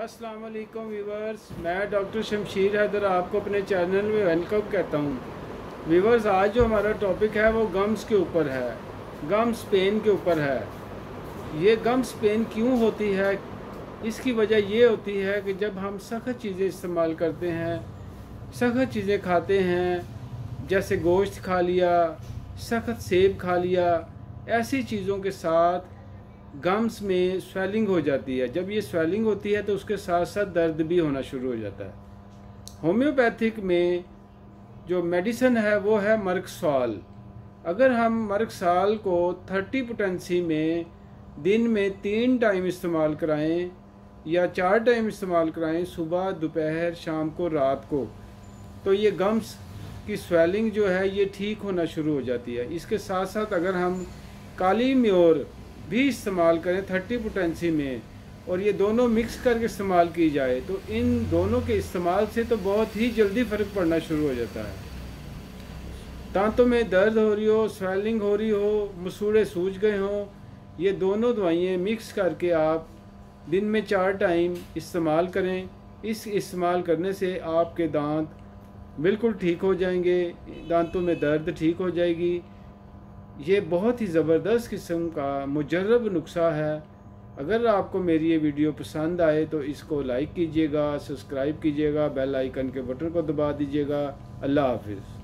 अस्सलाम वालेकुम व्यूवर्स, मैं डॉक्टर शमशीर हैदर आपको अपने चैनल में वेलकम कहता हूँ। व्यूवर्स, आज जो हमारा टॉपिक है, वो गम्स के ऊपर है। गम्स पेन के ऊपर है। ये गम्स पेन क्यों होती है? इसकी वजह ये होती है कि जब हम सख्त चीज़ें इस्तेमाल करते हैं, सख्त चीज़ें खाते हैं, जैसे गोश्त खा लिया, सख्त सेब खा लिया, ऐसी चीज़ों के साथ गम्स में स्वेलिंग हो जाती है। जब ये स्वेलिंग होती है तो उसके साथ साथ दर्द भी होना शुरू हो जाता है। होम्योपैथिक में जो मेडिसिन है, वो है मर्कसाल। अगर हम मर्कसाल को 30 पोटेंसी में दिन में तीन टाइम इस्तेमाल कराएँ या चार टाइम इस्तेमाल कराएँ, सुबह, दोपहर, शाम को, रात को तो ये गम्स की स्वेलिंग जो है, ये ठीक होना शुरू हो जाती है। इसके साथ साथ अगर हम काली म्योर भी इस्तेमाल करें थर्टी पोटेंसी में और ये दोनों मिक्स करके इस्तेमाल की जाए तो इन दोनों के इस्तेमाल से तो बहुत ही जल्दी फ़र्क पड़ना शुरू हो जाता है। दांतों में दर्द हो रही हो स्वेलिंग हो रही हो, मसूड़े सूज गए हों, ये दोनों दवाइयाँ मिक्स करके आप दिन में चार टाइम इस्तेमाल करें। इस इस्तेमाल करने से आपके दांत बिल्कुल ठीक हो जाएँगे, दांतों में दर्द ठीक हो जाएगी ये बहुत ही ज़बरदस्त किस्म का मुजरब नुस्खा है। अगर आपको मेरी ये वीडियो पसंद आए तो इसको लाइक कीजिएगा सब्सक्राइब कीजिएगा बेल आइकन के बटन को दबा दीजिएगा। अल्लाह हाफिज़।